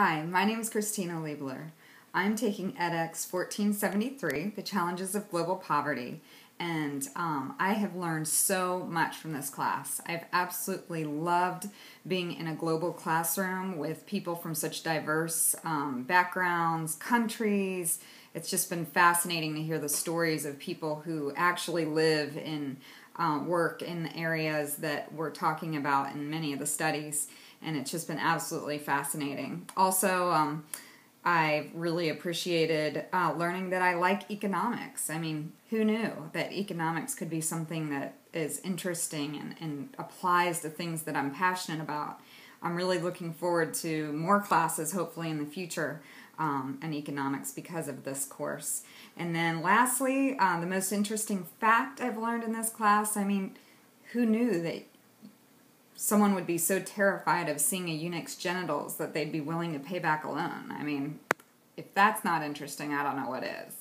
Hi, my name is Christina Liebler. I'm taking edX 1473, The Challenges of Global Poverty, and um, I have learned so much from this class. I've absolutely loved being in a global classroom with people from such diverse um, backgrounds, countries. It's just been fascinating to hear the stories of people who actually live in uh, work in the areas that we're talking about in many of the studies and it's just been absolutely fascinating. Also, um, I really appreciated uh, learning that I like economics. I mean, who knew that economics could be something that is interesting and, and applies to things that I'm passionate about? I'm really looking forward to more classes, hopefully, in the future um, in economics because of this course. And then, lastly, uh, the most interesting fact I've learned in this class I mean, who knew that someone would be so terrified of seeing a eunuch's genitals that they'd be willing to pay back a loan. I mean, if that's not interesting, I don't know what is.